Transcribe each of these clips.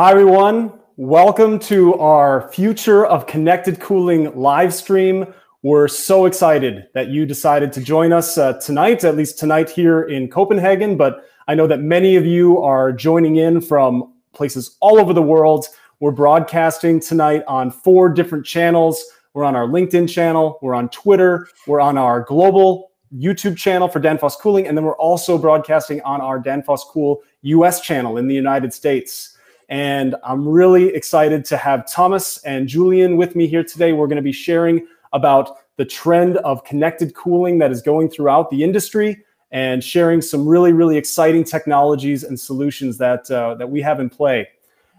Hi, everyone. Welcome to our Future of Connected Cooling live stream. We're so excited that you decided to join us uh, tonight, at least tonight here in Copenhagen. But I know that many of you are joining in from places all over the world. We're broadcasting tonight on four different channels. We're on our LinkedIn channel, we're on Twitter, we're on our global YouTube channel for Danfoss Cooling, and then we're also broadcasting on our Danfoss Cool US channel in the United States. And I'm really excited to have Thomas and Julian with me here today. We're going to be sharing about the trend of connected cooling that is going throughout the industry and sharing some really, really exciting technologies and solutions that, uh, that we have in play.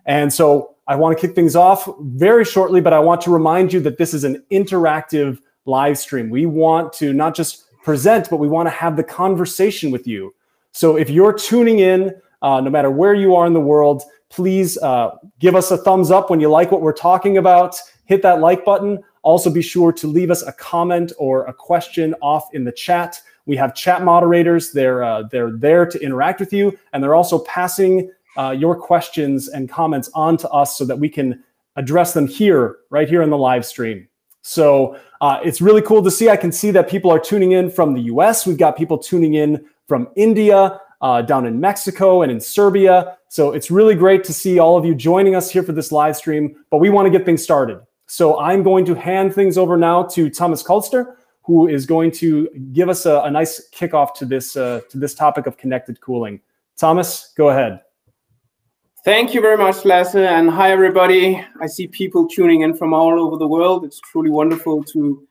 And so I want to kick things off very shortly, but I want to remind you that this is an interactive live stream. We want to not just present, but we want to have the conversation with you. So if you're tuning in, no matter where you are in the world, Please uh, give us a thumbs up when you like what we're talking about. Hit that like button. Also, be sure to leave us a comment or a question off in the chat. We have chat moderators. They're uh, they're there to interact with you, and they're also passing uh, your questions and comments on to us so that we can address them here, right here in the live stream. So uh, it's really cool to see. I can see that people are tuning in from the US. We've got people tuning in from India, uh, down in Mexico and in Serbia. So it's really great to see all of you joining us here for this live stream, but we want to get things started. So I'm going to hand things over now to Thomas Kolster, who is going to give us a, a nice kickoff to this, uh, to this topic of connected cooling. Thomas, go ahead. Thank you very much, Lasse, and hi, everybody. I see people tuning in from all over the world. It's truly wonderful to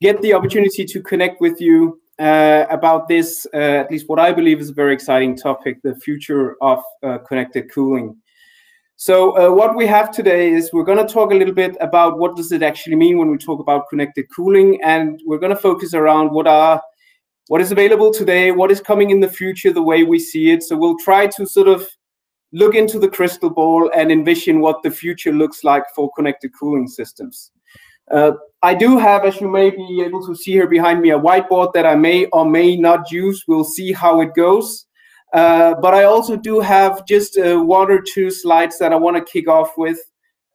get the opportunity to connect with you uh, about this, uh, at least what I believe is a very exciting topic, the future of uh, connected cooling. So uh, what we have today is we're going to talk a little bit about what does it actually mean when we talk about connected cooling, and we're going to focus around what are what is available today, what is coming in the future, the way we see it. So we'll try to sort of look into the crystal ball and envision what the future looks like for connected cooling systems. Uh, I do have, as you may be able to see here behind me, a whiteboard that I may or may not use. We'll see how it goes. Uh, but I also do have just uh, one or two slides that I want to kick off with.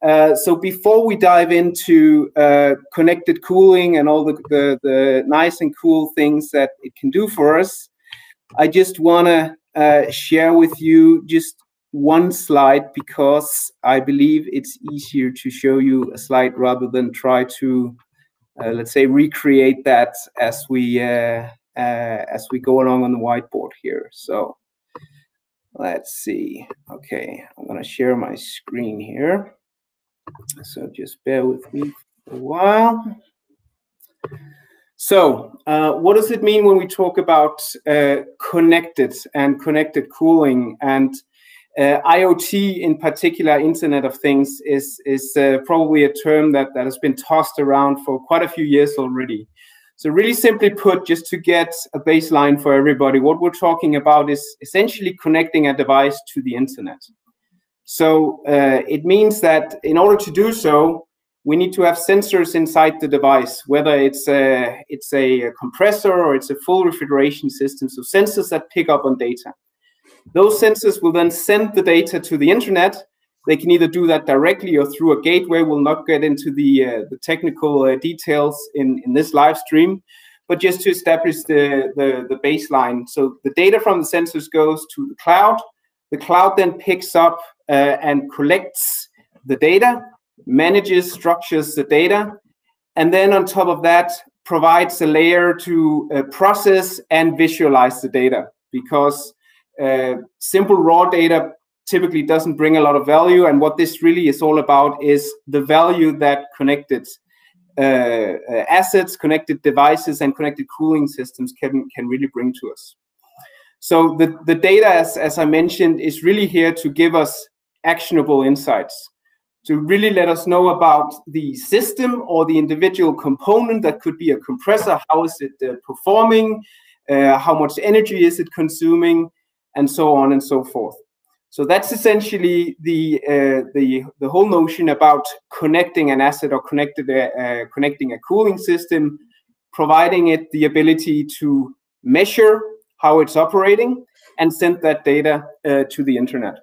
Uh, so before we dive into uh, connected cooling and all the, the, the, nice and cool things that it can do for us, I just want to uh, share with you just one slide because I believe it's easier to show you a slide rather than try to, uh, let's say, recreate that as we uh, uh, as we go along on the whiteboard here. So let's see. Okay, I'm gonna share my screen here. So just bear with me for a while. So, uh, what does it mean when we talk about uh, connected and connected cooling? And uh, IoT, in particular, Internet of Things, is is uh, probably a term that that has been tossed around for quite a few years already. So, really simply put, just to get a baseline for everybody, what we're talking about is essentially connecting a device to the internet. So, uh, it means that in order to do so, we need to have sensors inside the device, whether it's a it's a compressor or it's a full refrigeration system. So, sensors that pick up on data. Those sensors will then send the data to the internet. They can either do that directly or through a gateway. We'll not get into the, uh, the technical uh, details in, in this live stream, but just to establish the, the, the baseline. So the data from the sensors goes to the cloud. The cloud then picks up uh, and collects the data, manages, structures the data, and then on top of that, provides a layer to uh, process and visualize the data because uh, simple raw data typically doesn't bring a lot of value. And what this really is all about is the value that connected uh, uh, assets, connected devices, and connected cooling systems can, can really bring to us. So the, the data, as, as I mentioned, is really here to give us actionable insights, to really let us know about the system or the individual component that could be a compressor. How is it uh, performing? Uh, how much energy is it consuming? And so on and so forth. So that's essentially the uh, the the whole notion about connecting an asset or connected uh, uh, connecting a cooling system, providing it the ability to measure how it's operating and send that data uh, to the internet.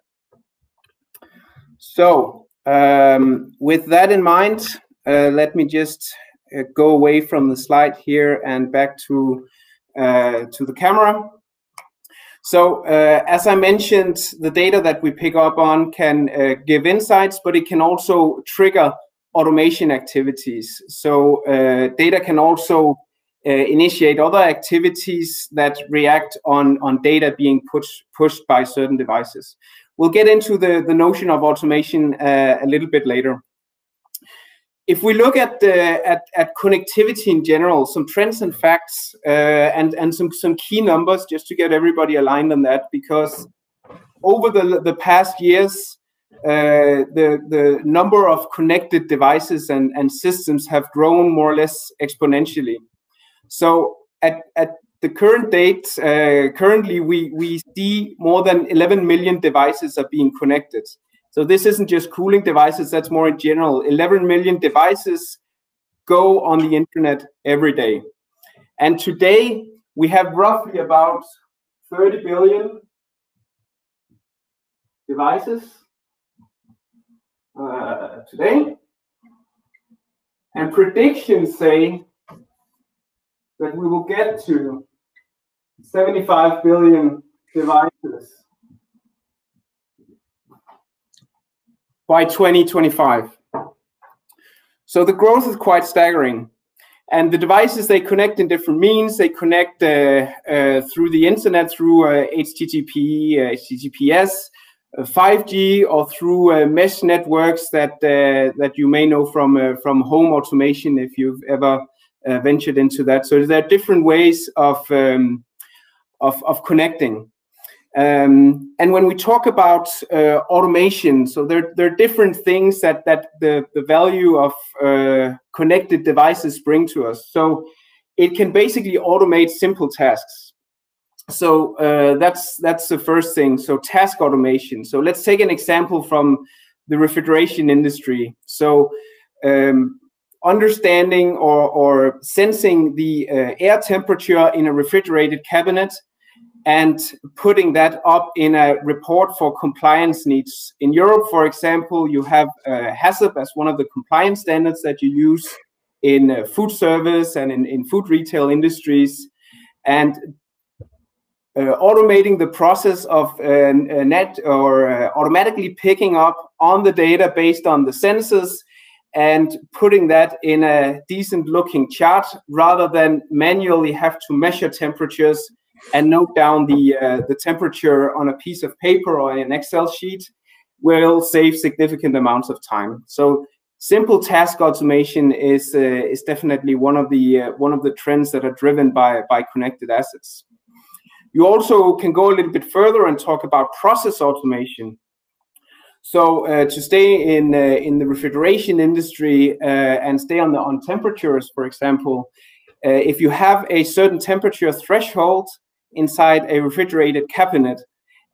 So um, with that in mind, uh, let me just uh, go away from the slide here and back to to the camera. So uh, as I mentioned, the data that we pick up on can uh, give insights, but it can also trigger automation activities. So uh, data can also uh, initiate other activities that react on, on data being pushed, pushed by certain devices. We'll get into the, the notion of automation uh, a little bit later if we look at the at, at connectivity in general, some trends and facts, uh, and and some some key numbers, just to get everybody aligned on that, because over the the past years, uh, the the number of connected devices and and systems have grown more or less exponentially. So at at the current date, uh, currently we we see more than 11 million devices are being connected. So this isn't just cooling devices, that's more in general. 11 million devices go on the internet every day. And today we have roughly about 30 billion devices uh, today. And predictions say that we will get to 75 billion devices by 2025. So the growth is quite staggering. And the devices, they connect in different means. They connect uh, uh, through the internet, through uh, HTTP, uh, HTTPS, 5G, uh, or through uh, mesh networks that that you may know from from home automation if you've ever ventured into that. So there are different ways of um, of, of connecting. Um, and when we talk about uh, automation, so there, there are different things that, that the, the value of uh, connected devices bring to us. So it can basically automate simple tasks. So uh, that's that's the first thing. So task automation. So let's take an example from the refrigeration industry. So um, understanding or, or sensing the uh, air temperature in a refrigerated cabinet and putting that up in a report for compliance needs. In Europe, for example, you have uh, HACCP as one of the compliance standards that you use in uh, food service and in, in food retail industries. And uh, automating the process of uh, net or uh, automatically picking up on the data based on the sensors and putting that in a decent looking chart rather than manually have to measure temperatures and note down the uh, the temperature on a piece of paper or an Excel sheet will save significant amounts of time. So simple task automation is uh, is definitely one of the uh, one of the trends that are driven by by connected assets. You also can go a little bit further and talk about process automation. So uh, to stay in uh, in the refrigeration industry uh, and stay on the on temperatures, for example, uh, if you have a certain temperature threshold inside a refrigerated cabinet.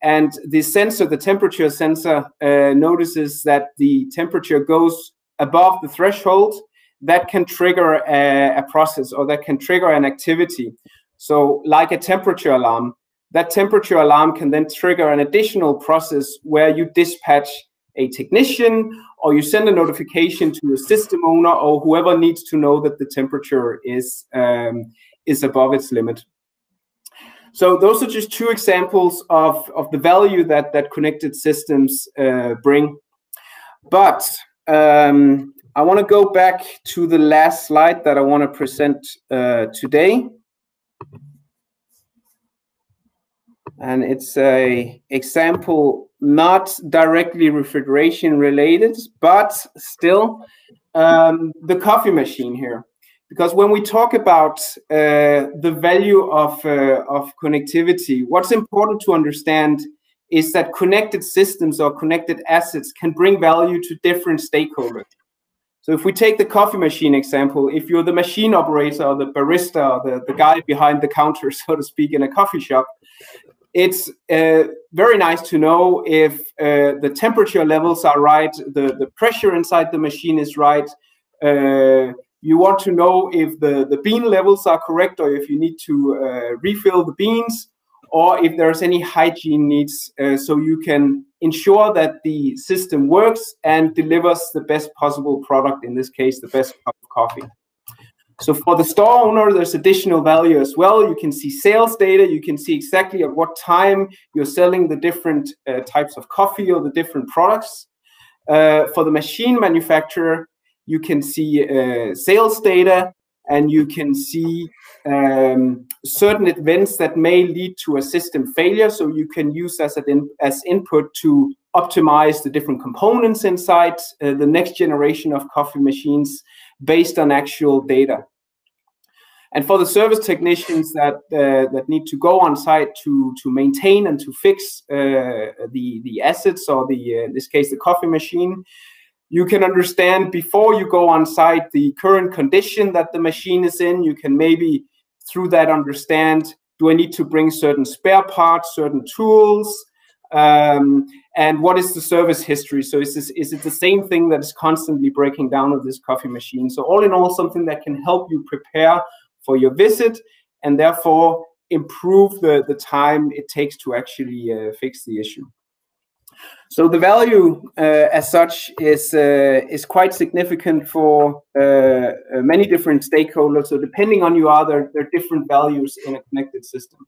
And the sensor, the temperature sensor, uh, notices that the temperature goes above the threshold. That can trigger a, a process or that can trigger an activity. So, like a temperature alarm, that temperature alarm can then trigger an additional process where you dispatch a technician or you send a notification to a system owner or whoever needs to know that the temperature is um, is above its limit. So those are just two examples of, of the value that, that connected systems uh, bring. But um, I want to go back to the last slide that I want to present uh, today. And it's a example not directly refrigeration related, but still um, the coffee machine here because when we talk about uh, the value of, uh, of connectivity, what's important to understand is that connected systems or connected assets can bring value to different stakeholders. So if we take the coffee machine example, if you're the machine operator or the barista or the, the guy behind the counter, so to speak, in a coffee shop, it's uh, very nice to know if uh, the temperature levels are right, the, the pressure inside the machine is right, uh, you want to know if the, the bean levels are correct or if you need to uh, refill the beans or if there's any hygiene needs, uh, so you can ensure that the system works and delivers the best possible product, in this case, the best cup of coffee. So for the store owner, there's additional value as well. You can see sales data. You can see exactly at what time you're selling the different uh, types of coffee or the different products. Uh, for the machine manufacturer, you can see uh, sales data and you can see um, certain events that may lead to a system failure. So you can use as, in, as input to optimize the different components inside uh, the next generation of coffee machines based on actual data. And for the service technicians that uh, that need to go on site to to maintain and to fix uh, the the assets or the uh, in this case the coffee machine, you can understand before you go on site the current condition that the machine is in. You can maybe through that understand do I need to bring certain spare parts, certain tools, um, and what is the service history? So is this is it the same thing that is constantly breaking down with this coffee machine? So all in all, something that can help you prepare for your visit and therefore improve the, the time it takes to actually uh, fix the issue. So the value uh, as such is uh, is quite significant for uh, uh, many different stakeholders. So depending on you are, there, there are different values in a connected system.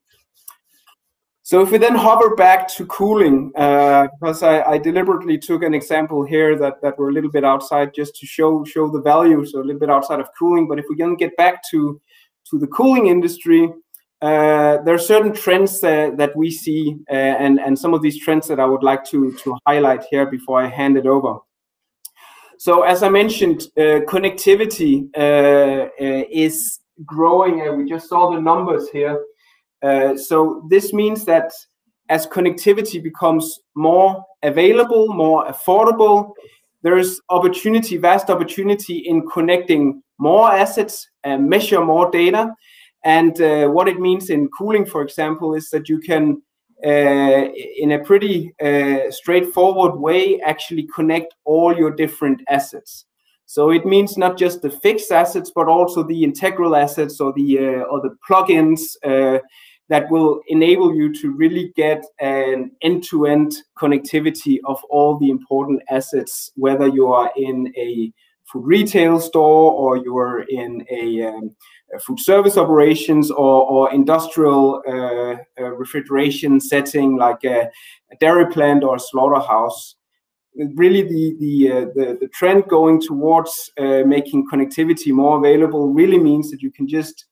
So if we then hover back to cooling, uh, because I, I, deliberately took an example here that, that we're a little bit outside just to show show the value, so a little bit outside of cooling. But if we then get back to to the cooling industry, uh, there are certain trends that, that we see, uh, and and some of these trends that I would like to to highlight here before I hand it over. So as I mentioned, uh, connectivity uh, uh, is growing, and we just saw the numbers here. Uh, so this means that as connectivity becomes more available, more affordable, there's opportunity, vast opportunity in connecting more assets and measure more data. And uh, what it means in cooling, for example, is that you can, uh, in a pretty uh, straightforward way, actually connect all your different assets. So it means not just the fixed assets, but also the integral assets or the uh, or the plugins uh, that will enable you to really get an end-to-end connectivity of all the important assets, whether you are in a food retail store or you're in a, um, a food service operations or, or industrial uh, uh, refrigeration setting like a, a, dairy plant or a slaughterhouse. Really, the the, uh, the, the trend going towards uh, making connectivity more available really means that you can just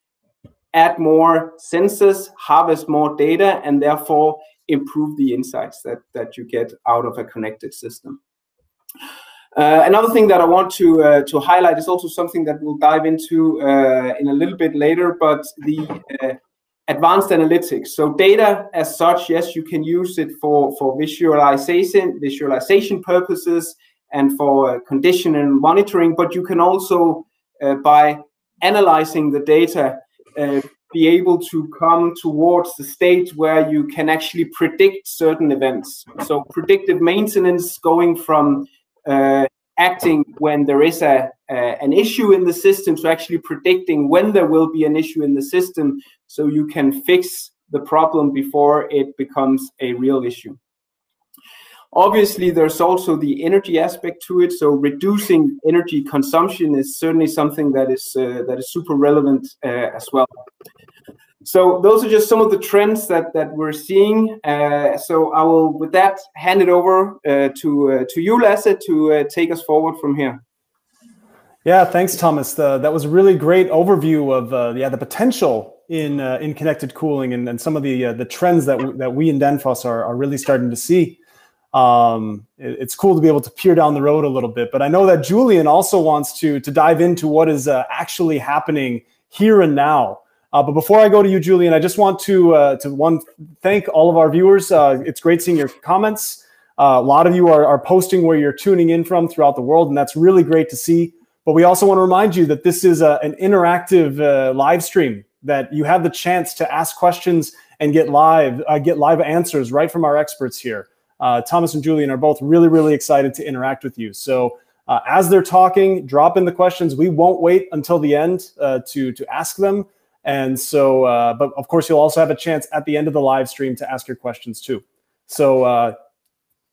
add more sensors, harvest more data, and therefore improve the insights that, that you get out of a connected system. Uh, another thing that I want to uh, to highlight is also something that we'll dive into uh, in a little bit later, but the uh, advanced analytics. So data as such, yes, you can use it for for visualization visualization purposes and for uh, condition and monitoring, but you can also by analyzing the data be able to come towards the state where you can actually predict certain events. So predictive maintenance going from uh, acting when there is a uh, an issue in the system to actually predicting when there will be an issue in the system so you can fix the problem before it becomes a real issue. Obviously, there's also the energy aspect to it. So reducing energy consumption is certainly something that is uh, that is super relevant uh, as well. So those are just some of the trends that that we're seeing. Uh, so I will, with that, hand it over uh, to uh, to you, Lasse, to uh, take us forward from here. Yeah, thanks, Thomas. That was a really great overview of yeah the potential in in connected cooling and, and some of the the trends that we, that we in Danfoss are, are really starting to see um, it, it's cool to be able to peer down the road a little bit. But I know that Julian also wants to to dive into what is uh, actually happening here and now. Uh, but before I go to you, Julian, I just want to uh, to one thank all of our viewers. Uh, it's great seeing your comments. Uh, a lot of you are, are posting where you're tuning in from throughout the world, and that's really great to see. But we also want to remind you that this is a, an interactive uh, live stream that you have the chance to ask questions and get live get live answers right from our experts here uh, Thomas and Julian are both really, really excited to interact with you. So uh, as they're talking, drop in the questions. We won't wait until the end uh, to, to ask them. And so, uh, but of course, you'll also have a chance at the end of the live stream to ask your questions too. So uh,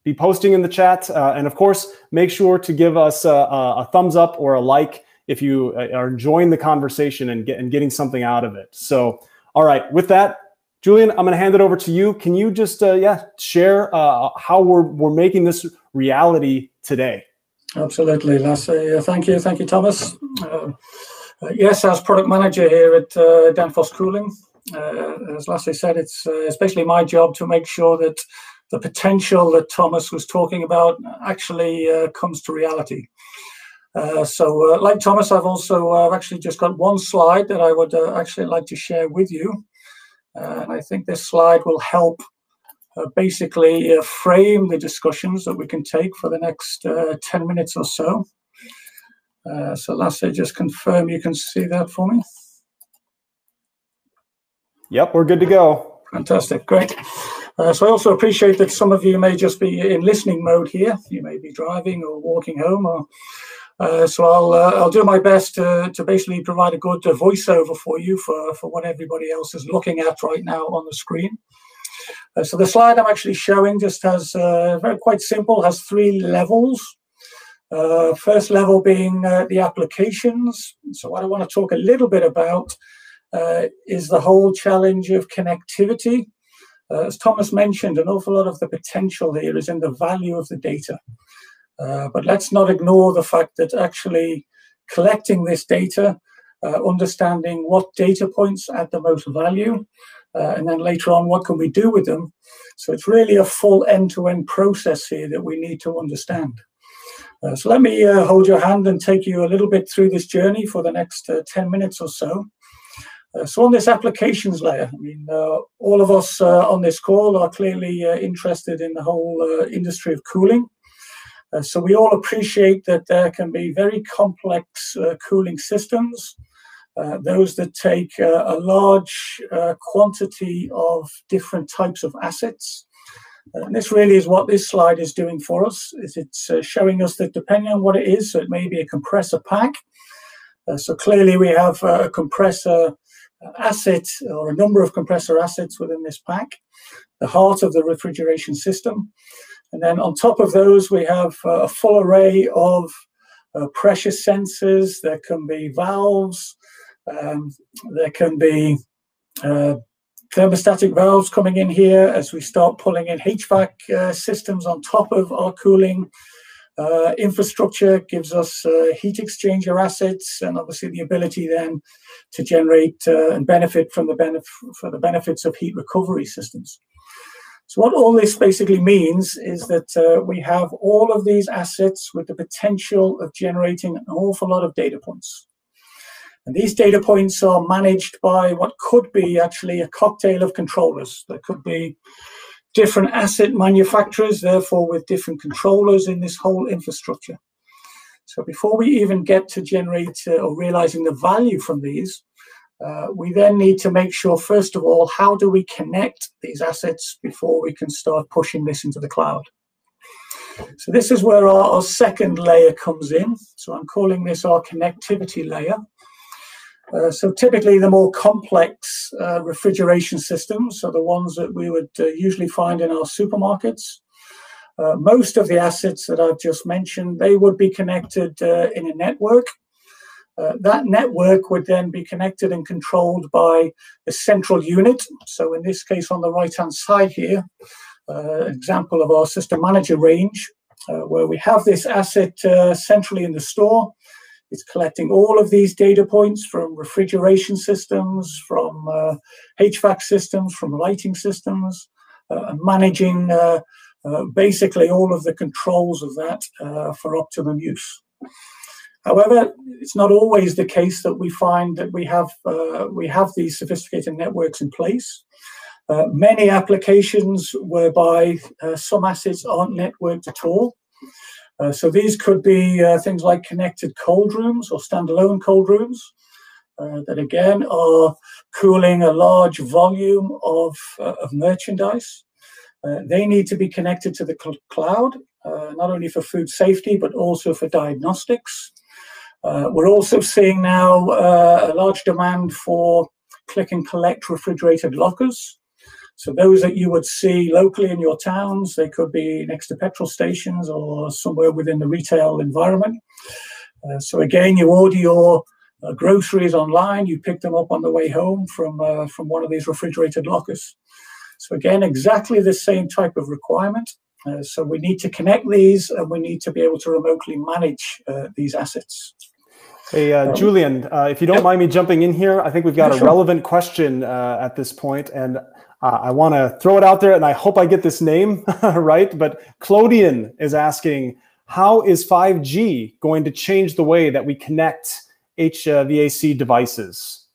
be posting in the chat. Uh, and of course, make sure to give us a, a, thumbs up or a like if you uh, are enjoying the conversation and, get, and getting something out of it. So, all right, with that, Julian, I'm going to hand it over to you. Can you just, uh, yeah, share uh, how we're, we're making this reality today? Absolutely, Lasse. Thank you. Thank you, Thomas. Uh, uh, yes, as product manager here at uh, Danfoss Cooling, uh, as Lasse said, it's uh, especially my job to make sure that the potential that Thomas was talking about actually uh, comes to reality. so, like Thomas, I've also actually just got one slide that I would actually like to share with you. and I think this slide will help basically frame the discussions that we can take for the next 10 minutes or so. Uh, so Lasse, just confirm you can see that for me. Yep, we're good to go. Fantastic, great. Uh, so I also appreciate that some of you may just be in listening mode here. You may be driving or walking home, or uh, so I'll uh, I'll do my best to, to basically provide a good uh, voiceover for you for for what everybody else is looking at right now on the screen. Uh, so the slide I'm actually showing just has very quite simple, has three levels. Uh, first level being uh, the applications. So, what I want to talk a little bit about uh, is the whole challenge of connectivity. Uh, as Thomas mentioned, an awful lot of the potential here is in the value of the data. Uh, but let's not ignore the fact that actually collecting this data, uh, understanding what data points add the most value, and then later on, what can we do with them? So, it's really a full end to end process here that we need to understand. Uh, so let me uh, hold your hand and take you a little bit through this journey for the next uh, 10 minutes or so. Uh, so on this applications layer, I mean, uh, all of us on this call are clearly interested in the whole industry of cooling. so we all appreciate that there can be very complex cooling systems, those that take a large quantity of different types of assets. And this really is what this slide is doing for us, is it's uh, showing us that depending on what it is, so it may be a compressor pack. Uh, so clearly we have uh, a compressor asset or a number of compressor assets within this pack, the heart of the refrigeration system. And then on top of those, we have uh, a full array of uh, pressure sensors. There can be valves. Um, there can be uh, thermostatic valves coming in here as we start pulling in HVAC uh, systems on top of our cooling. Uh, infrastructure gives us uh, heat exchanger assets and obviously the ability then to generate uh, and benefit from the benef- for the benefits of heat recovery systems. So what all this basically means is that uh, we have all of these assets with the potential of generating an awful lot of data points. And these data points are managed by what could be actually a cocktail of controllers. There could be different asset manufacturers, therefore, with different controllers in this whole infrastructure. So before we even get to generate uh, or realizing the value from these, uh, we then need to make sure, first of all, how do we connect these assets before we can start pushing this into the cloud? So this is where our, our second layer comes in. So I'm calling this our connectivity layer. Uh, so typically the more complex uh, refrigeration systems are the ones that we would uh, usually find in our supermarkets. Uh, most of the assets that I've just mentioned, they would be connected uh, in a network. that network would then be connected and controlled by a central unit. So in this case, on the right-hand side here, example of our system manager range, where we have this asset centrally in the store, it's collecting all of these data points from refrigeration systems, from uh, HVAC systems, from lighting systems, uh, managing uh, uh, basically all of the controls of that uh, for optimum use. However, it's not always the case that we find that we have uh, we have these sophisticated networks in place. many applications whereby some assets aren't networked at all, uh, so these could be uh, things like connected cold rooms or standalone cold rooms uh, that again are cooling a large volume of, uh, of merchandise. Uh, they need to be connected to the cl- cloud, not only for food safety, but also for diagnostics. we're also seeing now a large demand for click and collect refrigerated lockers. So those that you would see locally in your towns, they could be next to petrol stations or somewhere within the retail environment. Uh, so again, you order your uh, groceries online, you pick them up on the way home from uh, from one of these refrigerated lockers. So again, exactly the same type of requirement. Uh, so we need to connect these, and we need to be able to remotely manage uh, these assets. Hey, uh, Julian, uh, if you don't yep. mind me jumping in here, I think we've got yeah, a sure. relevant question uh, at this point, and uh, I want to throw it out there, and I hope I get this name right. But Clodian is asking, how is 5G going to change the way that we connect HVAC devices?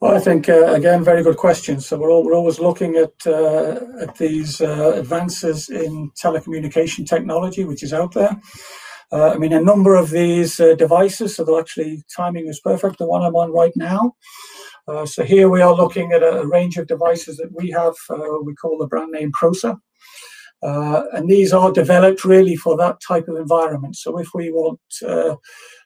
Well, I think uh, again, very good question. So we're all, we're always looking at uh, at these advances in telecommunication technology, which is out there. Uh, I mean, a number of these uh, devices, so actually timing is perfect, the one I'm on right now. Uh, so here we are looking at a, range of devices that we have, uh, we call the brand name Prosa. Uh, and these are developed really for that type of environment. So if we want uh,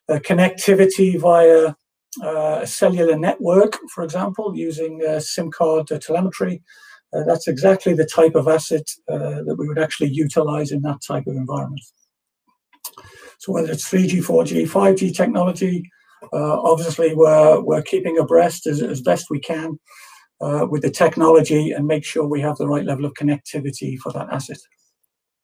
connectivity via a cellular network, for example, using SIM card telemetry, that's exactly the type of asset that we would actually utilize in that type of environment. So whether it's 3G, 4G, 5G technology, uh, obviously we're, we're keeping abreast as, as best we can uh, with the technology and make sure we have the right level of connectivity for that asset.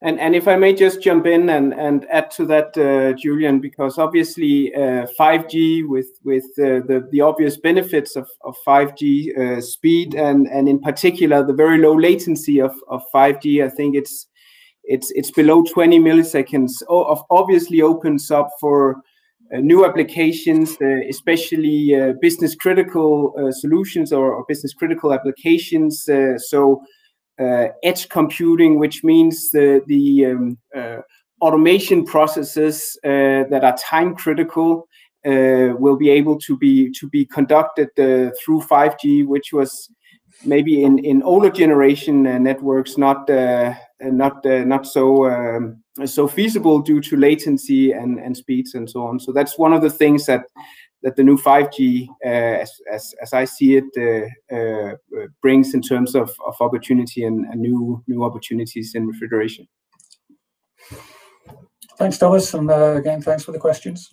And, and if I may just jump in and, and add to that, uh, Julian, because obviously uh, 5G with with uh, the the obvious benefits of, of 5G uh, speed and and in particular the very low latency of, of 5G, I think it's it's it's below 20 milliseconds. Obviously opens up for uh, new applications, uh, especially uh, business critical uh, solutions or, or, business critical applications. Uh, so uh, edge computing, which means the the um, automation processes that are time critical. will be able to be to be conducted through 5G, which was maybe in in older generation uh, networks not uh, not uh, not so um, so feasible due to latency and and speeds and so on. So that's one of the things that that the new 5G, as, as as I see it, brings in terms of of opportunity and, and new new opportunities in refrigeration. Thanks, Thomas, and uh, again, thanks for the questions.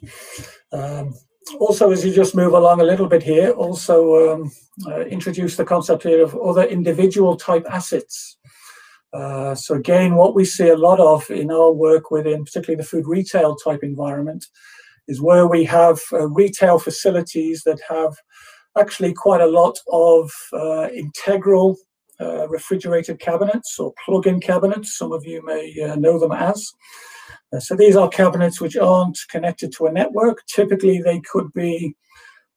Um, also, as you just move along a little bit here, also um, uh, introduce the concept here of other individual type assets. Uh, so again, what we see a lot of in our work within particularly the food retail type environment is where we have uh, retail facilities that have actually quite a lot of uh, integral uh, refrigerated cabinets or plug-in cabinets. Some of you may uh, know them as. Uh, so these are cabinets which aren't connected to a network. Typically, they could be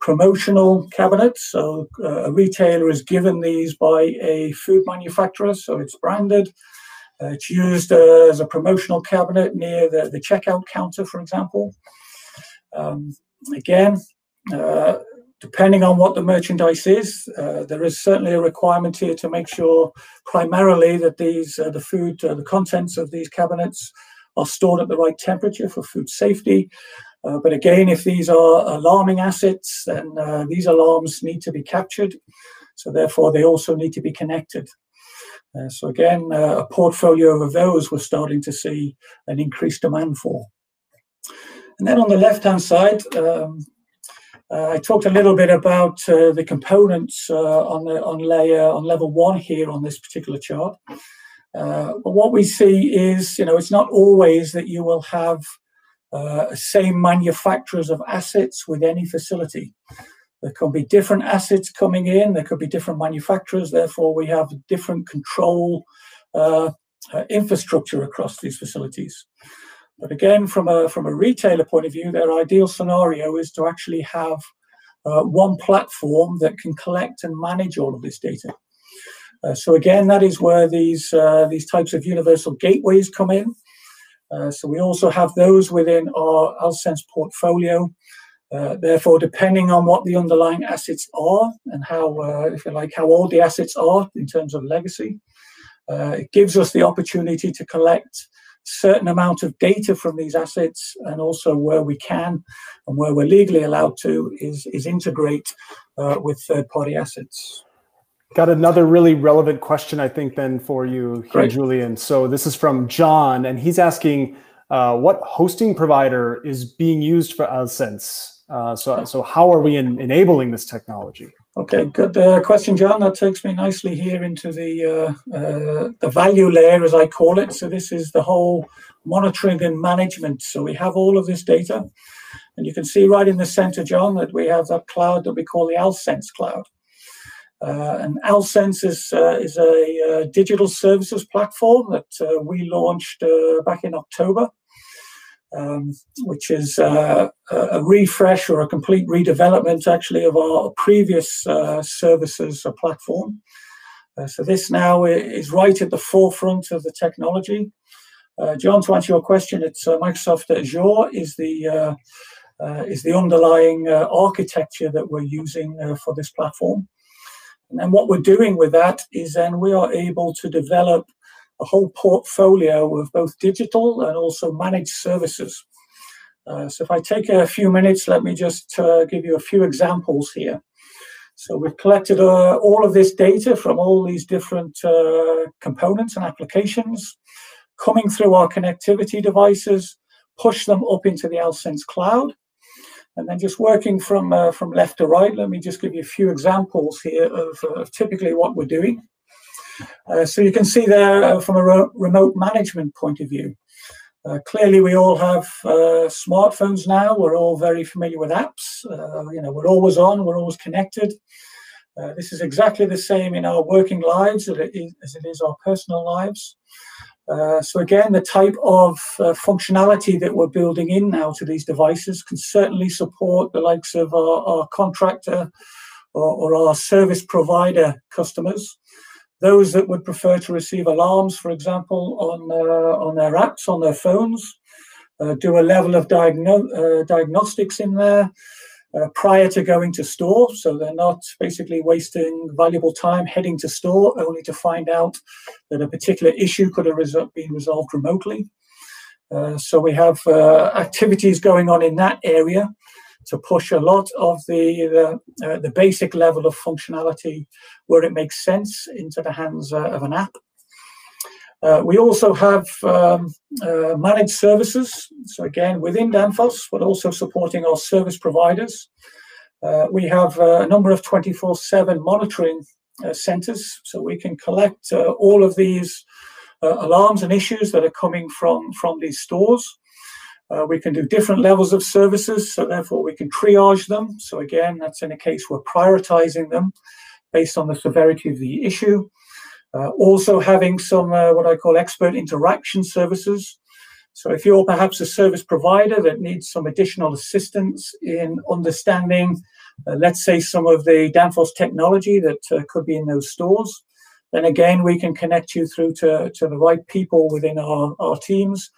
promotional cabinets. So uh, a retailer is given these by a food manufacturer, so it's branded. Uh, it's used uh, as a promotional cabinet near the, the checkout counter, for example. Um, again, uh, depending on what the merchandise is, uh, there is certainly a requirement here to make sure primarily that these the food, the contents of these cabinets are stored at the right temperature for food safety. Uh, but again, if these are alarming assets, then uh, these alarms need to be captured. So therefore, they also need to be connected. Uh, so again, uh, a portfolio of those we're starting to see an increased demand for. And then on the left-hand side, um, uh, I talked a little bit about uh, the components on the on layer on level one here on this particular chart. But what we see is, you know, it's not always that you will have uh, same manufacturers of assets with any facility. There can be different assets coming in. There could be different manufacturers. Therefore, we have different control uh, uh, infrastructure across these facilities. But again, from a from a retailer point of view, their ideal scenario is to actually have uh, one platform that can collect and manage all of this data. Uh, so again, that is where these uh, these types of universal gateways come in. Uh, so we also have those within our Alsense portfolio. Uh, therefore, depending on what the underlying assets are and how, uh, if you like, how old the assets are in terms of legacy, uh, it gives us the opportunity to collect certain amount of data from these assets, and also where we can and where we're legally allowed to is, is integrate uh, with third-party assets. Got another really relevant question, I think, then for you here, Great. Julian. So this is from John, and he's asking uh, what hosting provider is being used for Alsense? Uh, so, so how are we in, enabling this technology? Okay, good uh, question, John. That takes me nicely here into the uh, uh, the value layer, as I call it. So this is the whole monitoring and management. So we have all of this data, and you can see right in the center, John, that we have that cloud that we call the Alsense cloud. Uh, and Alsense is, uh, is a, a, digital services platform that uh, we launched back in October um, which is uh, a refresh or a complete redevelopment, actually, of our previous uh, services uh, platform. Uh, so this now is right at the forefront of the technology. Uh, John, to answer your question, it's uh, Microsoft Azure is the is the underlying architecture that we're using for this platform. And what we're doing with that is then we are able to develop a whole portfolio of both digital and also managed services. Uh, so if I take a few minutes, let me just uh, give you a few examples here. So we've collected uh, all of this data from all these different uh, components and applications, coming through our connectivity devices, push them up into the Alsense cloud, and then just working from uh, from left to right. Let me just give you a few examples here of, of typically what we're doing. Uh, so you can see there uh, from a re remote management point of view. Uh, clearly, we all have uh, smartphones now. We're all very familiar with apps. Uh, you know, we're always on. We're always connected. Uh, this is exactly the same in our working lives as it is our personal lives. So again, the type of functionality that we're building in now to these devices can certainly support the likes of our, our contractor or, or our service provider customers. Those that would prefer to receive alarms, for example, on, uh, on their apps, on their phones, uh, do a level of diagno uh, diagnostics in there uh, prior to going to store. So they're not basically wasting valuable time heading to store only to find out that a particular issue could have been resolved remotely. Uh, so we have uh, activities going on in that area to push a lot of the the, uh, the basic level of functionality where it makes sense into the hands uh, of an app. Uh, we also have um, uh, managed services. So again, within Danfoss, but also supporting our service providers. Uh, we have a number of 24-7 monitoring uh, centers, so we can collect all of these alarms and issues that are coming from, from these stores. Uh, we can do different levels of services, so therefore we can triage them. So again, that's in a case we're prioritizing them based on the severity of the issue. Uh, also having some uh, what I call expert interaction services. So if you're perhaps a service provider that needs some additional assistance in understanding, uh, let's say, some of the Danfoss technology that could be in those stores, then again, we can connect you through to, to the right people within our, our teams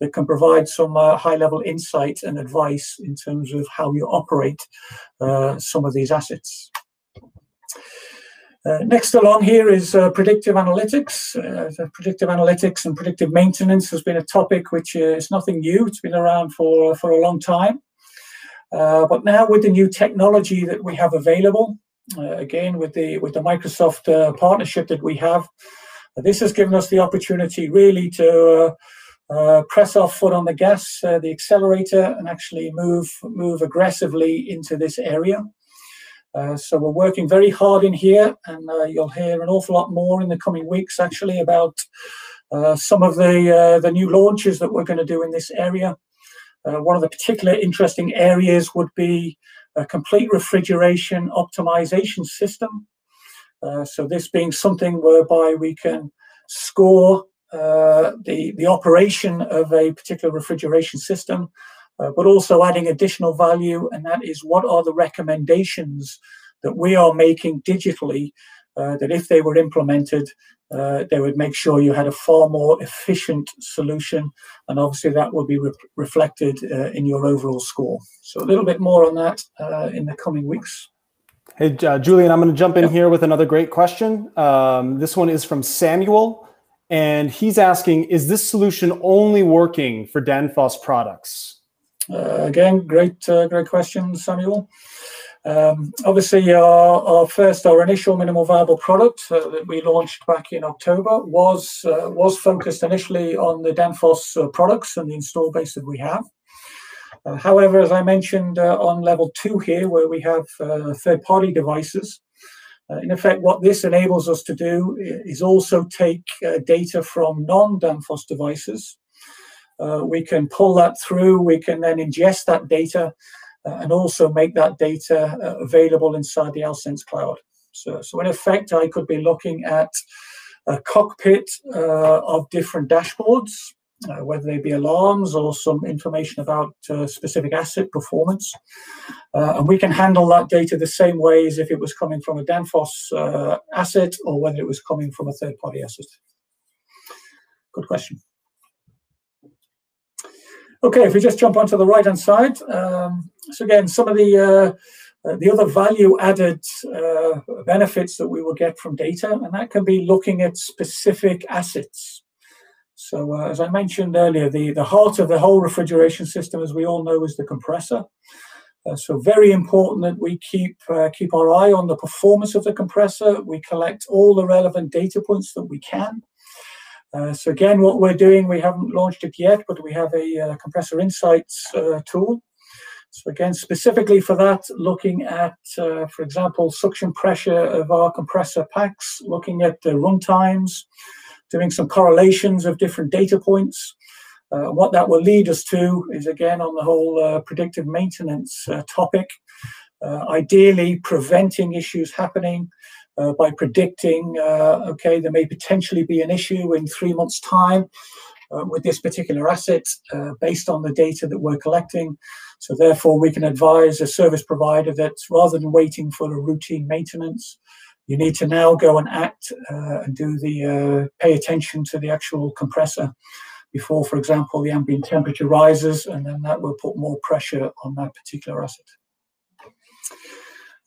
that can provide some uh, high level insight and advice in terms of how you operate uh, some of these assets. Uh, next along here is uh, predictive analytics. Uh, predictive analytics and predictive maintenance has been a topic which is nothing new. It's been around for, for a long time. Uh, but now with the new technology that we have available, again with the with the Microsoft partnership that we have, this has given us the opportunity really to uh, press our foot on the gas, uh, the accelerator, and actually move move aggressively into this area. Uh, so we're working very hard in here, and uh, you'll hear an awful lot more in the coming weeks, actually, about uh, some of the uh, the new launches that we're going to do in this area. one of the particular interesting areas would be a complete refrigeration optimization system. so this being something whereby we can score uh, the, the operation of a particular refrigeration system, uh, but also adding additional value, and that is what are the recommendations that we are making digitally uh, that if they were implemented, uh, they would make sure you had a far more efficient solution, and obviously that will be re reflected uh, in your overall score. So a little bit more on that uh, in the coming weeks. Hey, Julian, I'm going to jump in here with another great question. Um, this one is from Samuel. and he's asking, is this solution only working for Danfoss products? Uh, again, great, uh, great question, Samuel. Um, obviously, our, our, first, our initial minimal viable product uh, that we launched back in October was uh, was focused initially on the Danfoss uh, products and the install base that we have. Uh, however, as I mentioned on level two here, where we have third-party devices, in effect, what this enables us to do is also take data from non-Danfoss devices. Uh, we can pull that through, we can then ingest that data and also make that data available inside the Alsense cloud. So, so in effect, I could be looking at a cockpit uh, of different dashboards uh, whether they be alarms or some information about uh, specific asset performance. Uh, and we can handle that data the same way as if it was coming from a Danfoss uh, asset or whether it was coming from a third party asset. Good question. Okay, if we just jump onto the right hand side. Um, so, again, some of the uh, uh, the other value added uh, benefits that we will get from data, and that can be looking at specific assets. So uh, as I mentioned earlier, the, the heart of the whole refrigeration system, as we all know, is the compressor. Uh, so very important that we keep uh, keep our eye on the performance of the compressor. We collect all the relevant data points that we can. Uh, so again, what we're doing, we haven't launched it yet, but we have a uh, compressor insights uh, tool. So again, specifically for that, looking at, for example, suction pressure of our compressor packs, looking at the run times, doing some correlations of different data points. Uh, what that will lead us to is again on the whole uh, predictive maintenance uh, topic, uh, ideally preventing issues happening uh, by predicting, uh, okay, there may potentially be an issue in three months' time with this particular asset based on the data that we're collecting. So therefore, we can advise a service provider that rather than waiting for a routine maintenance, you need to now go and act uh, and do the uh, pay attention to the actual compressor before, for example, the ambient temperature rises, and then that will put more pressure on that particular asset.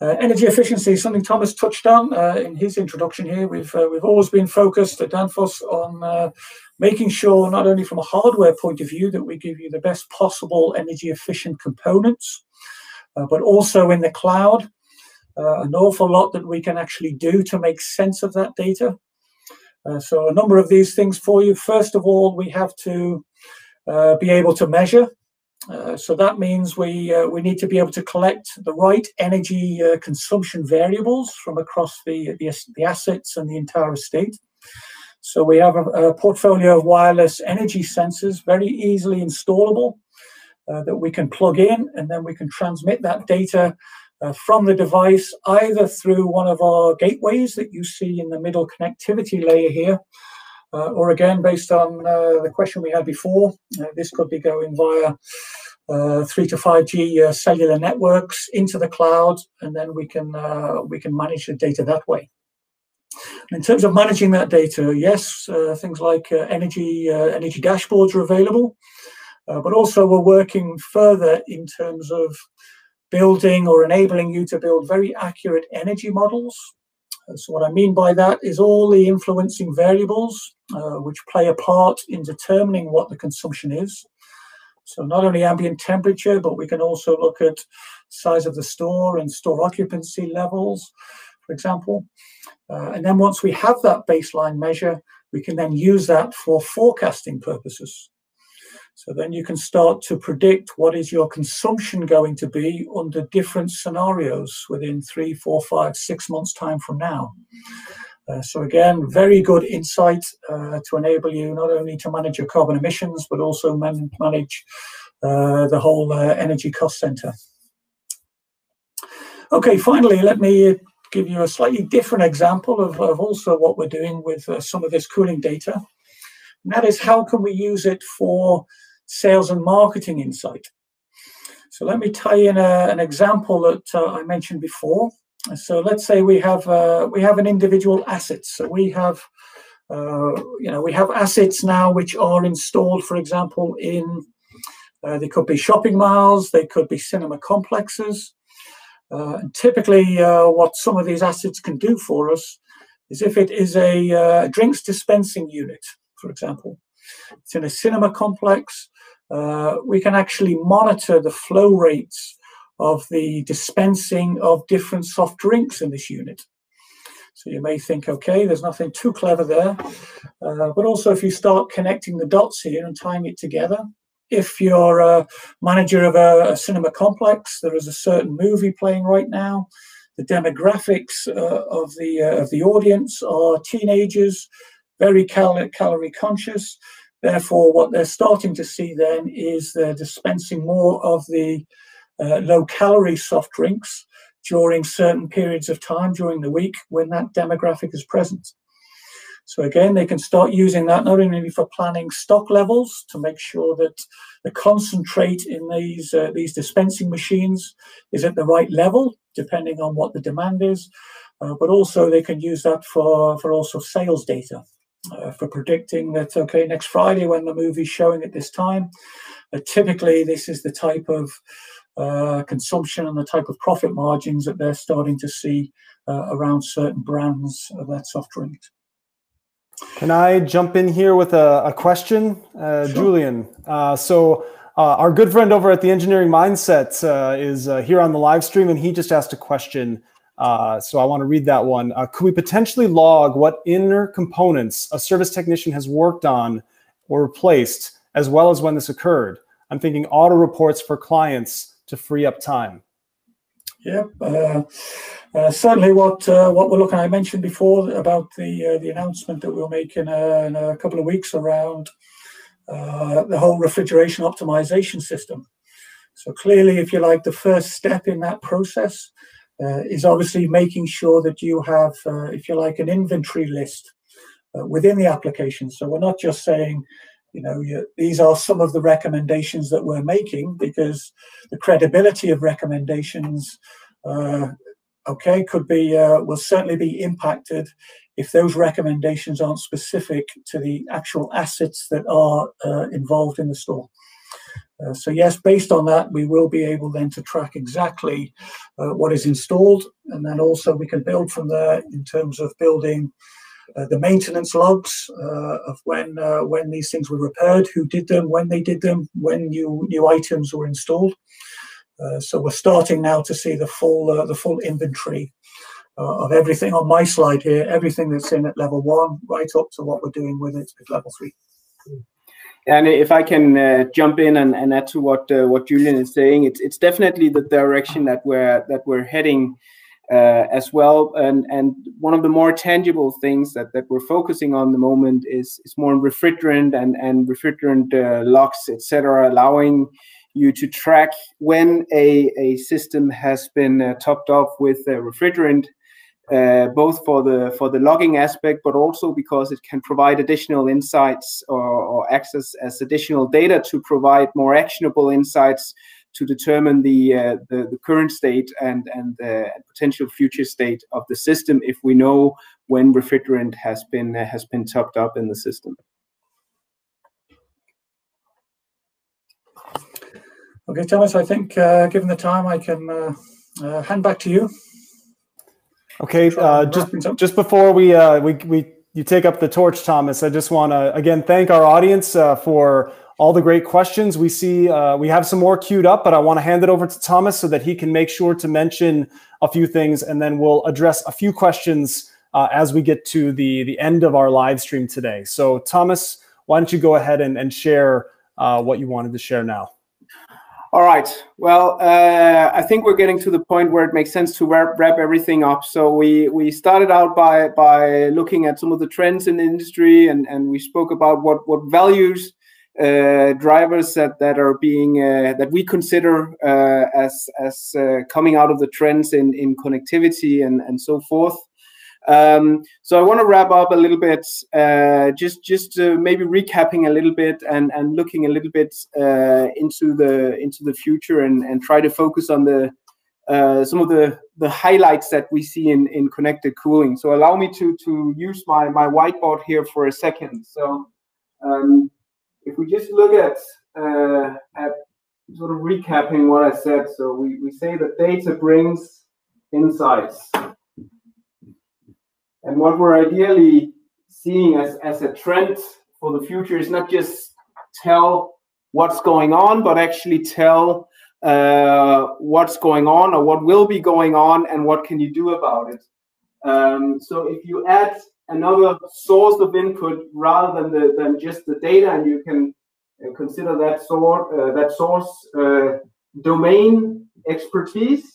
Uh, energy efficiency, something Thomas touched on uh, in his introduction here. We've uh, we've always been focused at Danfoss on uh, making sure, not only from a hardware point of view, that we give you the best possible energy efficient components, but also in the cloud uh, an awful lot that we can actually do to make sense of that data. Uh, so a number of these things for you. First of all, we have to uh, be able to measure. Uh, so that means we uh, we need to be able to collect the right energy uh, consumption variables from across the, the, the assets and the entire estate. So we have a, a portfolio of wireless energy sensors, very easily installable, that we can plug in, and then we can transmit that data uh, from the device, either through one of our gateways that you see in the middle connectivity layer here, uh, or again, based on uh, the question we had before, uh, this could be going via uh, 3 to 5G uh, cellular networks into the cloud, and then we can we can manage the data that way. In terms of managing that data, yes, things like energy energy dashboards are available, but also we're working further in terms of building or enabling you to build very accurate energy models. So what I mean by that is all the influencing variables uh, which play a part in determining what the consumption is. So not only ambient temperature, but we can also look at size of the store and store occupancy levels, for example. Uh, and then once we have that baseline measure, we can then use that for forecasting purposes. So then you can start to predict what is your consumption going to be under different scenarios within three, four, five, six months' time from now. Uh, so again, very good insight uh, to enable you not only to manage your carbon emissions, but also man- manage uh, the whole uh, energy cost center. Okay, finally, let me give you a slightly different example of, of also what we're doing with uh, some of this cooling data. And that is how can we use it for sales and marketing insight. So let me tie in a, an example that uh, I mentioned before. So let's say we have uh, we have an individual asset. So we have uh, you know we have assets now which are installed, for example, in uh, they could be shopping malls, they could be cinema complexes. Uh, and typically, uh, what some of these assets can do for us is if it is a drinks dispensing unit, for example. It's in a cinema complex. Uh, we can actually monitor the flow rates of the dispensing of different soft drinks in this unit. So you may think, okay, there's nothing too clever there. Uh, but also, if you start connecting the dots here and tying it together, if you're a manager of a, a cinema complex, there is a certain movie playing right now. The demographics uh, of the uh, of the audience are teenagers, very cal- calorie conscious. Therefore, what they're starting to see then is they're dispensing more of the uh, low calorie soft drinks during certain periods of time during the week when that demographic is present. So again, they can start using that not only for planning stock levels to make sure that the concentrate in these uh, these dispensing machines is at the right level, depending on what the demand is, uh, but also they can use that for for also sales data. Uh, for predicting that okay next friday when the movie's showing at this time uh, typically this is the type of uh, consumption and the type of profit margins that they're starting to see uh, around certain brands of that soft drink. Can I jump in here with a, a question, uh, sure. Julian? Uh, so, uh, our good friend over at the Engineering Mindset uh, is here on the live stream, and he just asked a question. So, I want to read that one. could we potentially log what inner components a service technician has worked on or replaced, as well as when this occurred? I'm thinking auto reports for clients to free up time? Yep. uh, uh, certainly. What uh, what we're looking. At. I mentioned before about the uh, the announcement that we'll make in a, in a couple of weeks around uh, the whole refrigeration optimization system. So clearly, if you like, the first step in that process uh, is obviously making sure that you have, if you like, an inventory list within the application. So we're not just saying you know these are some of the recommendations that we're making because the credibility of recommendations uh, okay could be uh, will certainly be impacted if those recommendations aren't specific to the actual assets that are uh, involved in the store uh, so yes based on that we will be able then to track exactly uh, what is installed and then also we can build from there in terms of building uh, the maintenance logs uh, of when uh, when these things were repaired, who did them, when they did them, when new new items were installed. So we're starting now to see the full the full inventory of everything on my slide here, everything that's in at level one, right up to what we're doing with it at level three. And if I can uh, jump in and, and, add to what uh, what Julian is saying, it's it's definitely the direction that we're that we're heading uh, as well. And and one of the more tangible things that, that we're focusing on the moment is is more refrigerant and and refrigerant uh, locks, etc., allowing you to track when a, a system has been uh, topped off with refrigerant. Uh, both for the for the logging aspect, but also because it can provide additional insights or, or access as additional data to provide more actionable insights to determine the, uh, the, the current state and and the potential future state of the system if we know when refrigerant has been uh, has been topped up in the system. Okay, Thomas. I think uh, given the time, I can uh, uh, hand back to you. Okay, uh, just just before we we we you take up the torch, Thomas, I just want to again thank our audience for all the great questions. We see uh, we have some more queued up, but I want to hand it over to Thomas so that he can make sure to mention a few things, and then we'll address a few questions uh, as we get to the the end of our live stream today. So, Thomas, why don't you go ahead and, and share uh, what you wanted to share now? All right. Well, uh, I think we're getting to the point where it makes sense to wrap, wrap everything up. So we we started out by by looking at some of the trends in the industry, and and we spoke about what what values uh, drivers that, that are being uh, that we consider uh, as as uh, coming out of the trends in in connectivity and and so forth. Um, so I want to wrap up a little bit, uh, just just maybe recapping a little bit and and looking a little bit uh, into the into the future and and try to focus on the some of the the highlights that we see in in connected cooling. So allow me to to use my my whiteboard here for a second. So. Um, if we just look at uh, at sort of recapping what I said, so we, we say that data brings insights. And what we're ideally seeing as, as a trend for the future is not just tell what's going on, but actually tell uh, what's going on or what will be going on and what can you do about it. Um, so if you add another source of input rather than the, than just the data, and you can uh, consider that source uh, that source uh, domain expertise.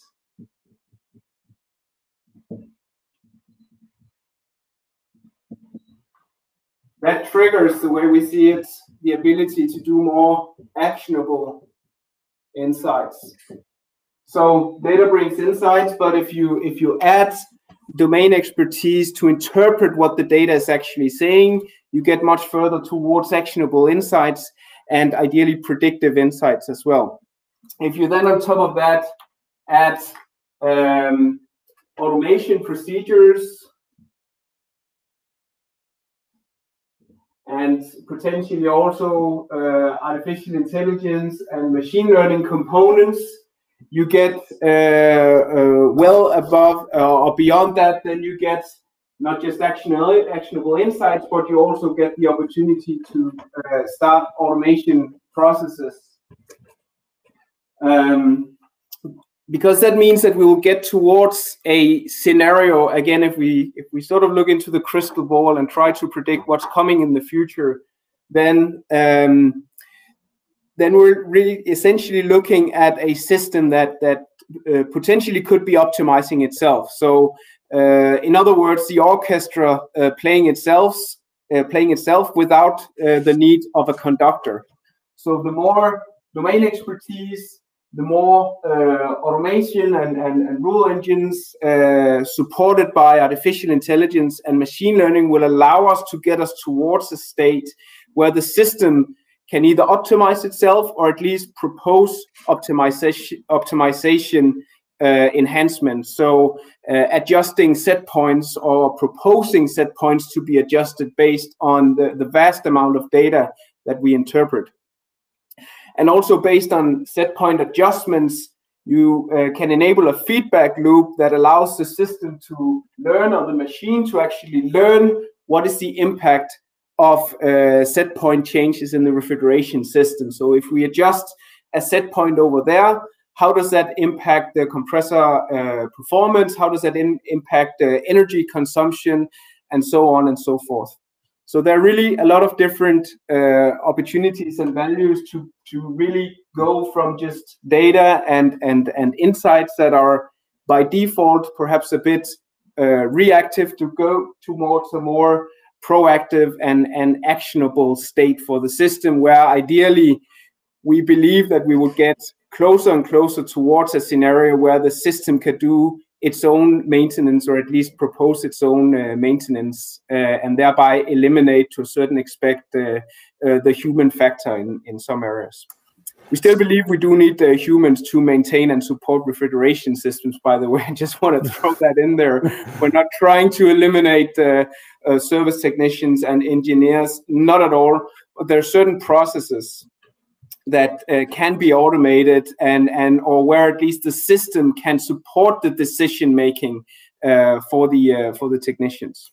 That triggers the way we see it, the ability to do more actionable insights. So data brings insights, but if you if you add domain expertise to interpret what the data is actually saying, you get much further towards actionable insights and ideally predictive insights as well. If you then on top of that add um, automation procedures and potentially also uh, artificial intelligence and machine learning components, you get uh, uh, well above uh, or beyond that, then you get not just actionable, actionable insights, but you also get the opportunity to uh, start automation processes. Um, because that means that we will get towards a scenario again if we if we sort of look into the crystal ball and try to predict what's coming in the future then um, then we're really essentially looking at a system that that uh, potentially could be optimizing itself. So, uh, in other words, the orchestra uh, playing itself, uh, playing itself without uh, the need of a conductor. So, the more domain expertise, the more uh, automation and, and, and, rule engines supported by artificial intelligence and machine learning will allow us to get us towards a state where the system can either optimize itself or at least propose optimization optimization uh, enhancements. So uh, adjusting set points or proposing set points to be adjusted based on the, the vast amount of data that we interpret. And also based on set point adjustments, you uh, can enable a feedback loop that allows the system to learn or the machine to actually learn what is the impact of uh, set point changes in the refrigeration system. So if we adjust a set point over there, how does that impact the compressor uh, performance? How does that impact the energy consumption, and so on and so forth? So there are really a lot of different uh, opportunities and values to to really go from just data and and and insights that are by default perhaps a bit uh, reactive to go towards a more proactive and, and actionable state for the system where ideally we believe that we will get closer and closer towards a scenario where the system could do its own maintenance or at least propose its own uh, maintenance uh, and thereby eliminate to a certain extent uh, the human factor in, in some areas. We still believe we do need uh, humans to maintain and support refrigeration systems, by the way. I just want to throw that in there. We're not trying to eliminate uh, uh, service technicians and engineers, not at all. But there are certain processes that uh, can be automated and, and or where at least the system can support the decision making uh, for the uh, for the technicians.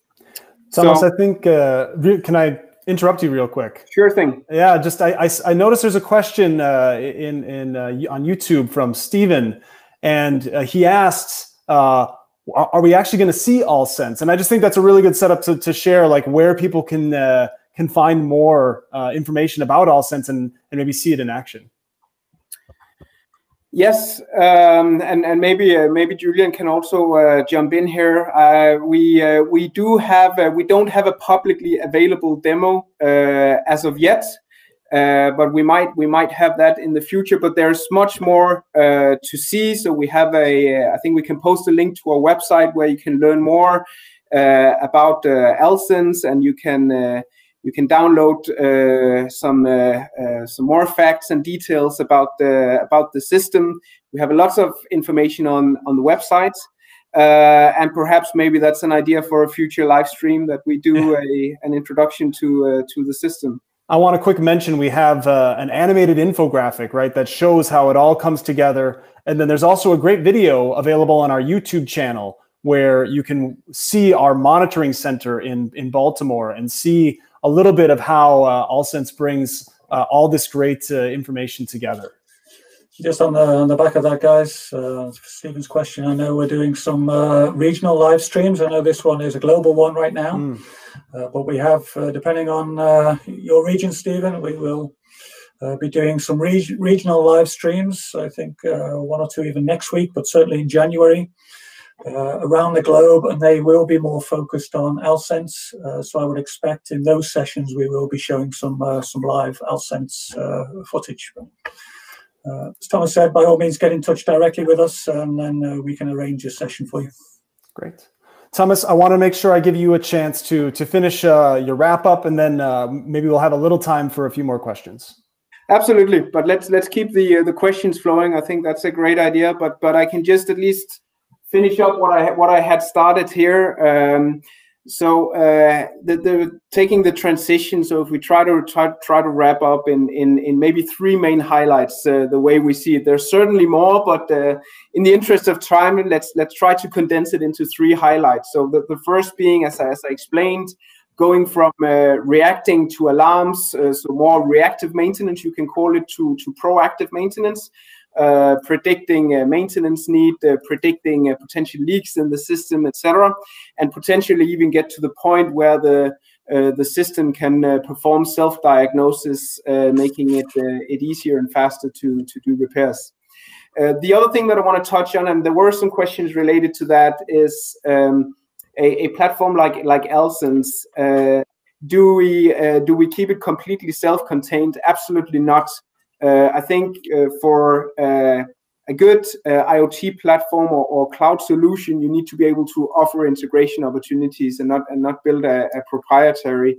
Thomas, so, I think can I interrupt you real quick? Sure thing. Yeah, just I I, I noticed there's a question uh, in in uh, on YouTube from Stephen, and uh, he asked, uh, "Are we actually going to see Alsense? And I just think that's a really good setup to to share, like where people can uh, can find more uh, information about Alsense and and maybe see it in action. Yes, um, and and maybe uh, maybe Julian can also uh, jump in here. Uh, we uh, we do have uh, we don't have a publicly available demo uh, as of yet, but we might we might have that in the future. But there's much more to see. So we have a I think we can post a link to our website where you can learn more about Alsense and you can you can download uh, some uh, uh, some more facts and details about the about the system. We have lots of information on on the website, uh, and perhaps maybe that's an idea for a future live stream that we do a an introduction to uh, to the system. I want a quick mention. We have uh, an animated infographic, right, that shows how it all comes together, and then there's also a great video available on our YouTube channel where you can see our monitoring center in, in Baltimore and see a little bit of how uh, Alsense brings uh, all this great uh, information together. Just on the on the back of that, guys, uh, Stephen's question. I know we're doing some uh, regional live streams. I know this one is a global one right now, mm. uh, but we have, uh, depending on uh, your region, Stephen, we will uh, be doing some reg- regional live streams. I think one or two even next week, but certainly in January. Around the globe, and they will be more focused on Alsense. so I would expect in those sessions we will be showing some some live Alsense footage. Uh, as Thomas said, by all means, get in touch directly with us and then uh, we can arrange a session for you. Great. Thomas, I want to make sure I give you a chance to to finish uh, your wrap up, and then uh, maybe we'll have a little time for a few more questions. Absolutely, but let's let's keep the uh, the questions flowing. I think that's a great idea. But but I can just at least finish up what I what I had started here. Um, so uh, the, the taking the transition. So if we try to try, try to wrap up in, in in maybe three main highlights, uh, the way we see it. There's certainly more, but uh, in the interest of time, let's let's try to condense it into three highlights. So the, the first being, as I, as I explained, going from uh, reacting to alarms, uh, so more reactive maintenance, you can call it, to to proactive maintenance. Uh, predicting uh, maintenance need, uh, predicting potential leaks in the system, etc., and potentially even get to the point where the the system can perform self-diagnosis, making it it easier and faster to to do repairs. Uh, the other thing that I want to touch on, and there were some questions related to that, is um, a, a, platform like like. Uh, do we uh, do we keep it completely self-contained? Absolutely not. Uh, I think uh, for uh, a good IoT platform or, or, cloud solution, you need to be able to offer integration opportunities and not and not build a, a proprietary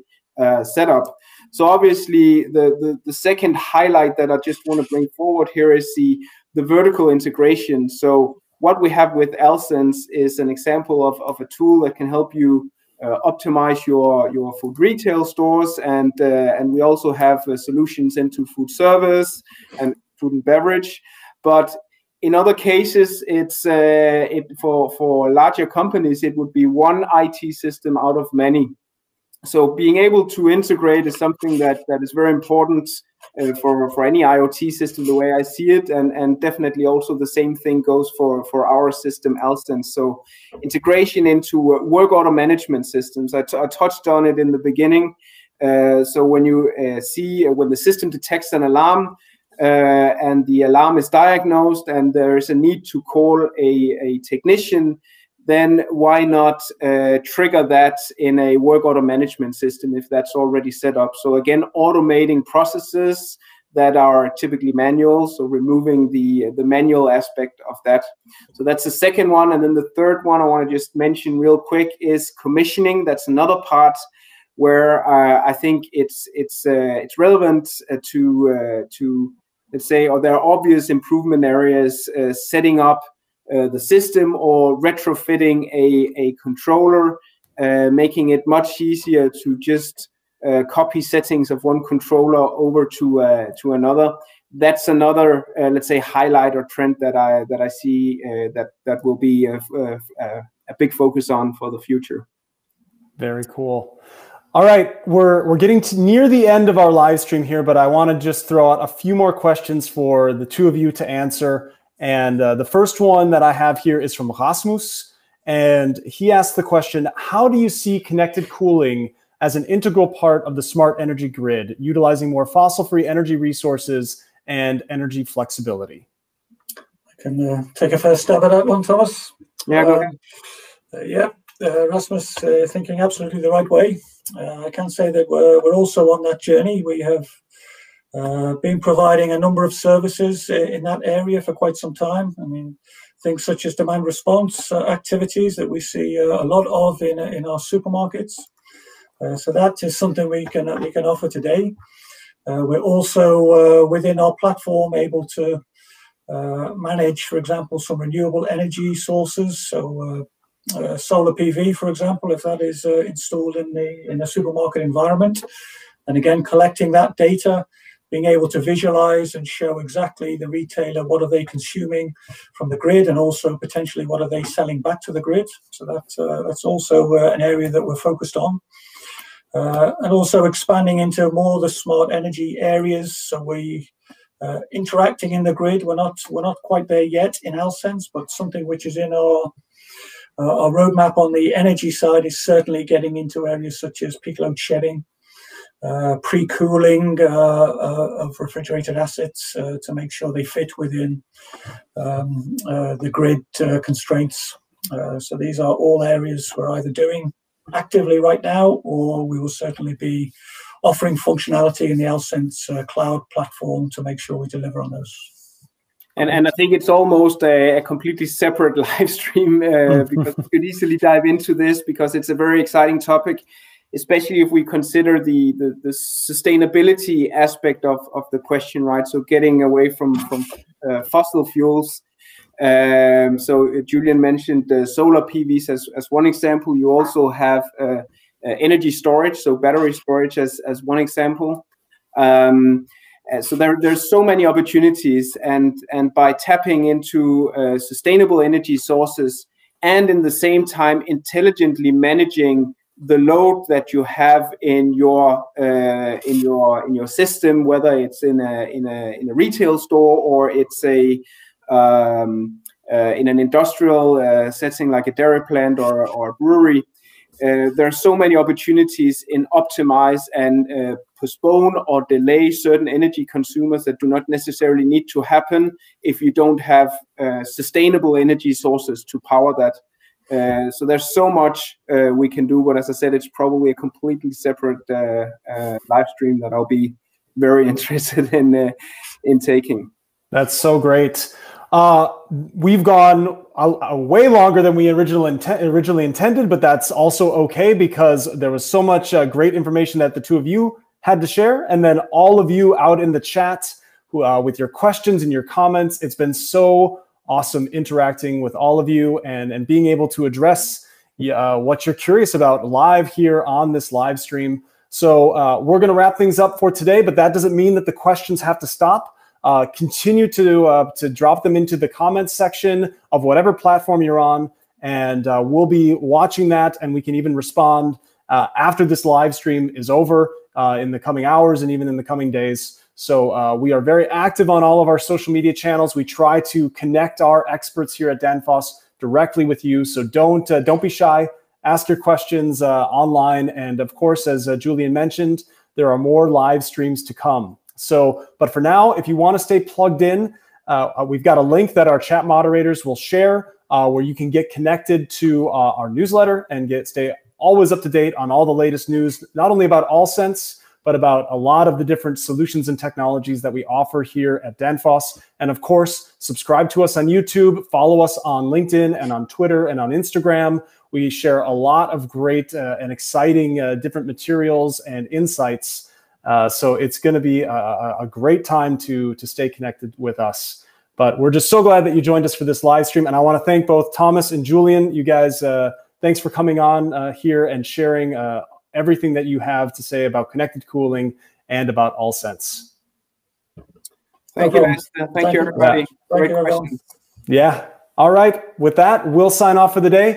setup. So obviously, the, the, the second highlight that I just want to bring forward here is the the vertical integration. So what we have with Alsense is an example of, of a tool that can help you optimize your your food retail stores. And uh, and we also have uh, solutions into food service and food and beverage. But in other cases it's uh, it for for larger companies it would be one IT system out of many so being able to integrate is something that that is very important uh, for for any IoT system the way I see it, and and definitely also the same thing goes for for our system Alsense. So integration into work order management systems. I, touched on it in the beginning. Uh, so when you uh, see uh, when the system detects an alarm. Uh, and the alarm is diagnosed, and there is a need to call a, a technician then why not uh, trigger that in a work order management system if that's already set up? So again, automating processes that are typically manual, so removing the the manual aspect of that. So that's the second one, and then the third one I want to just mention real quick is commissioning. That's another part where uh, I think it's it's uh, it's relevant uh, to uh, to let's say, or there are obvious improvement areas uh, setting up uh, the system or retrofitting a, a controller, uh, making it much easier to just uh, copy settings of one controller over to uh, to another. That's another, uh, let's say, highlight or trend that I that I see that that will be a, a, a big focus on for the future. Very cool. All right, we're we're getting to near the end of our live stream here, but I want to just throw out a few more questions for the two of you to answer. And uh, the first one that I have here is from Rasmus. And he asked the question How do you see connected cooling as an integral part of the smart energy grid, utilizing more fossil free energy resources and energy flexibility? I can uh, take a first stab at that one, Thomas. Yeah, go ahead. Uh, yeah, uh, Rasmus uh, thinking absolutely the right way. Uh, I can say that we're, we're also on that journey. We have uh, been providing a number of services in that area for quite some time. I mean, things such as demand response uh, activities that we see uh, a lot of in, in our supermarkets. Uh, so that is something we can we can offer today. Uh, we're also within our platform able to manage, for example, some renewable energy sources. So solar PV, for example, if that is installed in the in a supermarket environment, and again collecting that data being able to visualize and show exactly the retailer what are they consuming from the grid and also potentially what are they selling back to the grid. So that, uh, that's also uh, an area that we're focused on. Uh, and also expanding into more the smart energy areas. So we uh, interacting in the grid. We're not we're not quite there yet in Alsense but something which is in our uh, our roadmap on the energy side is certainly getting into areas such as peak load shedding, uh, pre-cooling uh, uh, of refrigerated assets uh, to make sure they fit within um, the grid constraints. so these are all areas we're either doing actively right now, or we will certainly be offering functionality in the Alsense cloud platform to make sure we deliver on those. And, and I think it's almost a, a completely separate live stream uh, because we could easily dive into this because it's a very exciting topic especially if we consider the, the, the, sustainability aspect of, of the question, right? So getting away from, from uh, fossil fuels. Um, so uh, Julian mentioned uh, solar PVs as, as one example. You also have uh, uh, energy storage, so battery storage as, as one example. Um, uh, so there, there's so many opportunities, and and by tapping into sustainable energy sources, and in the same time intelligently managing the load that you have in your uh, in your in your system, whether it's in a in a in a retail store or it's a um, uh, in an industrial uh, setting like a dairy plant or or a brewery. Uh, there are so many opportunities in optimize and uh, postpone or delay certain energy consumers that do not necessarily need to happen if you don't have uh, sustainable energy sources to power that. Uh, so there's so much uh, we can do, but as I said, it's probably a completely separate uh, uh live stream that I'll be very interested in uh, in taking. That's so great. we've gone a, a way longer than we originally, inten- originally intended, but that's also okay because there was so much great information that the two of you had to share, and then all of you out in the chat with your questions and your comments. It's been so awesome interacting with all of you and, and being able to address uh, what you're curious about live here on this live stream. So uh, we're going to wrap things up for today, but that doesn't mean that the questions have to stop. Uh, continue to uh, to drop them into the comments section of whatever platform you're on, and uh, we'll be watching that, and we can even respond uh, after this live stream is over in the coming hours and even in the coming days. So uh, we are very active on all of our social media channels. We try to connect our experts here at Danfoss directly with you. So don't uh, don't be shy. Ask your questions uh, online, and of course, as uh, Julian mentioned, there are more live streams to come. So, but for now, if you want to stay plugged in, uh, we've got a link that our chat moderators will share, uh, where you can get connected to our newsletter and get stay always up to date on all the latest news, not only about Alsense but about a lot of the different solutions and technologies that we offer here at Danfoss. And of course, subscribe to us on YouTube, follow us on LinkedIn and on Twitter and on Instagram. We share a lot of great uh, and exciting uh, different materials and insights. Uh, so it's going to be a, a, great time to, to stay connected with us. But we're just so glad that you joined us for this live stream. And I want to thank both Thomas and Julian. You guys, uh, thanks for coming on uh, here and sharing uh, everything that you have to say about connected cooling and about Alsense. Thank you, Thank, Thank you, everybody. Thank Great you, Yeah. All right. With that, we'll sign off for the day.